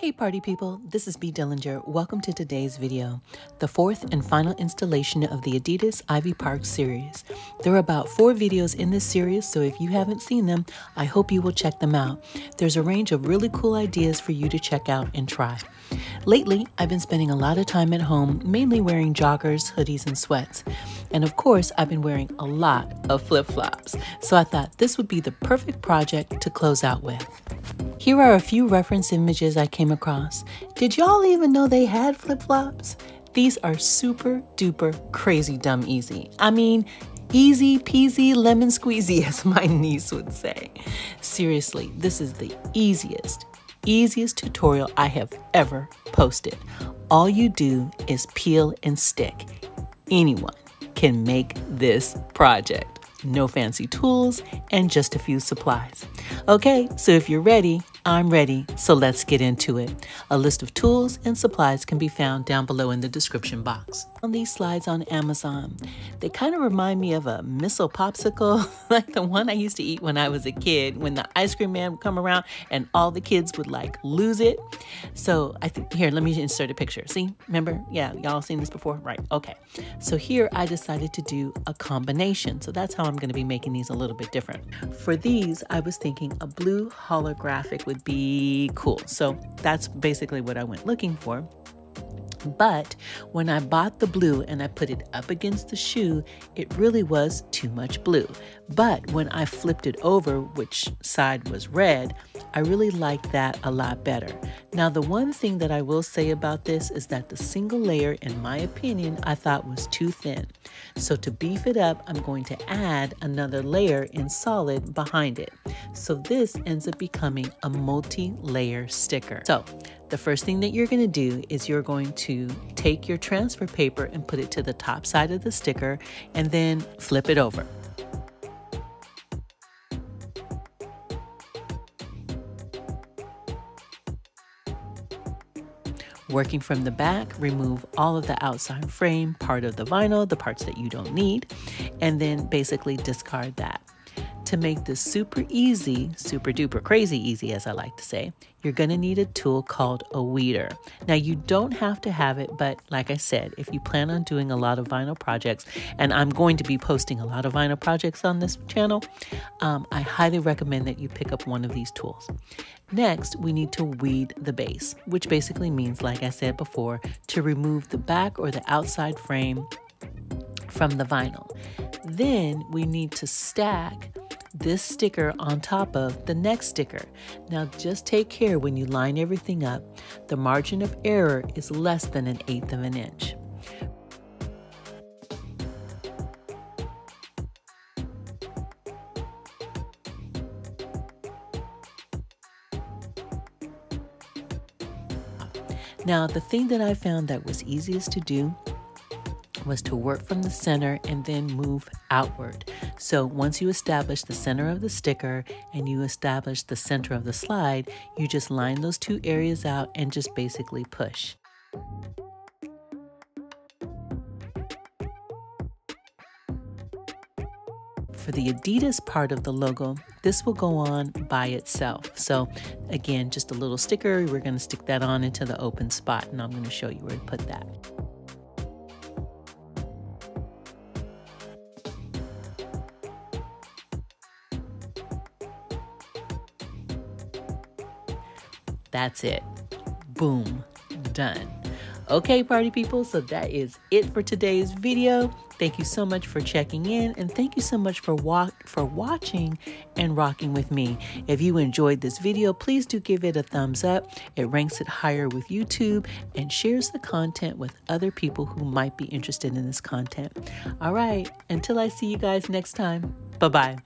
Hey party people, this is B. Dillinger. Welcome to today's video, the fourth and final installation of the Adidas Ivy Park series. There are about four videos in this series, so if you haven't seen them, I hope you will check them out. There's a range of really cool ideas for you to check out and try. Lately, I've been spending a lot of time at home, mainly wearing joggers, hoodies, and sweats. And of course, I've been wearing a lot of flip flops, so I thought this would be the perfect project to close out with. Here are a few reference images I came across. Did y'all even know they had flip flops? These are super duper crazy dumb easy. I mean, easy peasy lemon squeezy, as my niece would say. Seriously, this is the easiest, easiest tutorial I have ever posted. All you do is peel and stick. Anyone can make this project. No fancy tools and just a few supplies. Okay, so if you're ready, I'm ready, so let's get into it. A list of tools and supplies can be found down below in the description box. On these slides on Amazon, they kind of remind me of a missile popsicle, like the one I used to eat when I was a kid, when the ice cream man would come around and all the kids would like lose it. So I think, here, let me insert a picture. See, remember? Yeah, y'all seen this before? Right, okay. So here I decided to do a combination. So that's how I'm gonna be making these a little bit different. For these, I was thinking a blue holographic would be cool. So that's basically what I went looking for. But when I bought the blue and I put it up against the shoe, it really was too much blue. But when I flipped it over, which side was red, I really like that a lot better. Now, the one thing that I will say about this is that the single layer, in my opinion, I thought was too thin. So to beef it up, I'm going to add another layer in solid behind it. So this ends up becoming a multi-layer sticker. So the first thing that you're going to do is you're going to take your transfer paper and put it to the top side of the sticker and then flip it over. Working from the back, remove all of the outside frame, part of the vinyl, the parts that you don't need, and then basically discard that. To make this super easy, super duper crazy easy, as I like to say, you're to need a tool called a weeder. Now, you don't have to have it, but like I said, if you plan on doing a lot of vinyl projects, and I'm going to be posting a lot of vinyl projects on this channel, um, I highly recommend that you pick up one of these tools. Next, we need to weed the base, which basically means, like I said before, to remove the back or the outside frame from the vinyl. Then we need to stack this sticker on top of the next sticker. Now just take care when you line everything up, the margin of error is less than an eighth of an inch. Now, the thing that I found that was easiest to do was to work from the center and then move outward. So once you establish the center of the sticker and you establish the center of the slide, you just line those two areas out and just basically push. For the Adidas part of the logo, this will go on by itself. So again, just a little sticker, we're gonna stick that on into the open spot and I'm gonna show you where to put that. That's it. Boom. Done. Okay, party people, so that is it for today's video. Thank you so much for checking in and thank you so much for wa- for watching and rocking with me. If you enjoyed this video, please do give it a thumbs up. It ranks it higher with YouTube and shares the content with other people who might be interested in this content. All right, until I see you guys next time. Bye-bye.